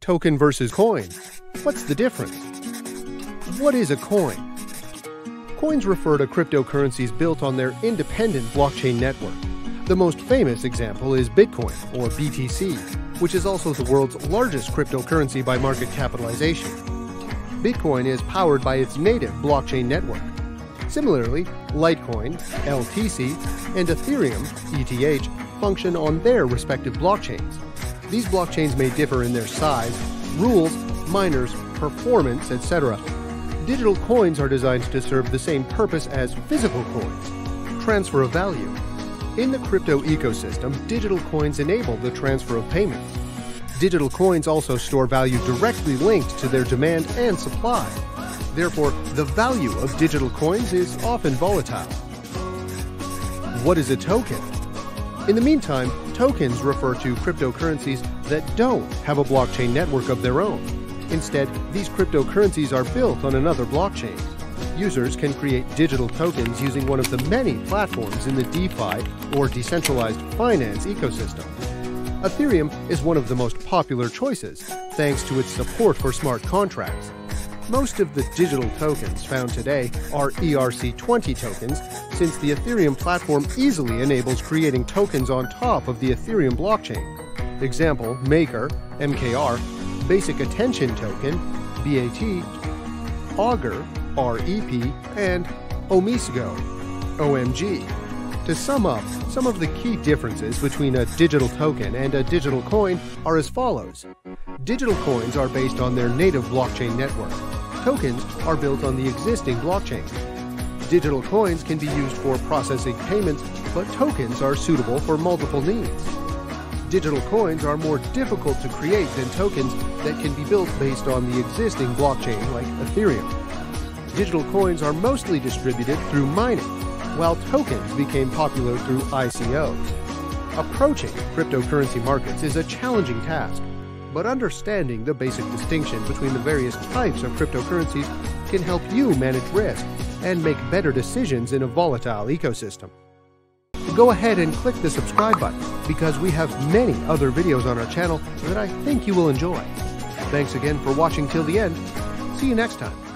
Token versus coin. What's the difference? What is a coin? Coins refer to cryptocurrencies built on their independent blockchain network. The most famous example is Bitcoin, or BTC, which is also the world's largest cryptocurrency by market capitalization. Bitcoin is powered by its native blockchain network. Similarly, Litecoin, LTC, and Ethereum, ETH, function on their respective blockchains. These blockchains may differ in their size, rules, miners, performance, etc. Digital coins are designed to serve the same purpose as physical coins transfer of value. In the crypto ecosystem, digital coins enable the transfer of payments. Digital coins also store value directly linked to their demand and supply. Therefore, the value of digital coins is often volatile. What is a token? In the meantime, tokens refer to cryptocurrencies that don't have a blockchain network of their own. Instead, these cryptocurrencies are built on another blockchain. Users can create digital tokens using one of the many platforms in the DeFi or decentralized finance ecosystem. Ethereum is one of the most popular choices, thanks to its support for smart contracts. Most of the digital tokens found today are ERC20 tokens, since the Ethereum platform easily enables creating tokens on top of the Ethereum blockchain. Example Maker, MKR, Basic Attention Token, BAT, Augur, REP, and OmiseGO, OMG. To sum up, some of the key differences between a digital token and a digital coin are as follows. Digital coins are based on their native blockchain network. Tokens are built on the existing blockchain. Digital coins can be used for processing payments, but tokens are suitable for multiple needs. Digital coins are more difficult to create than tokens that can be built based on the existing blockchain like Ethereum. Digital coins are mostly distributed through mining, while tokens became popular through ICOs. Approaching cryptocurrency markets is a challenging task, but understanding the basic distinction between the various types of cryptocurrencies can help you manage risk and make better decisions in a volatile ecosystem. Go ahead and click the subscribe button because we have many other videos on our channel that I think you will enjoy. Thanks again for watching till the end. See you next time.